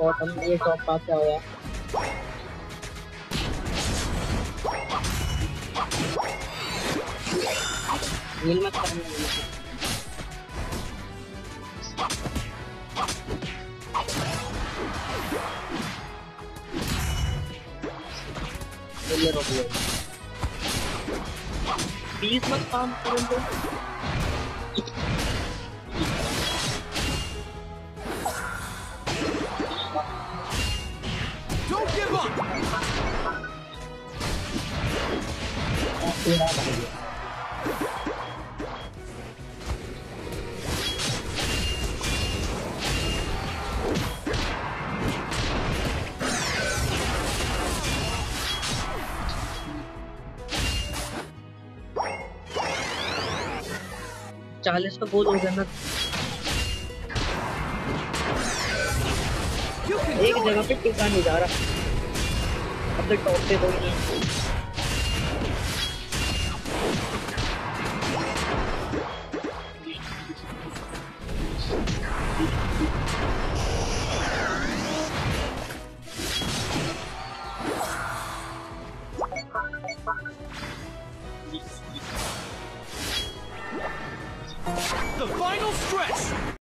Bottom ये top क्या हुआ हील मत करना ये रोक लिया। प्लीज़ मत काम करो चालीस का गोल हो गया ना। एक जगह पे टिका नहीं जा रहा। अब तो टॉप पे कोई नहीं है। The final stretch!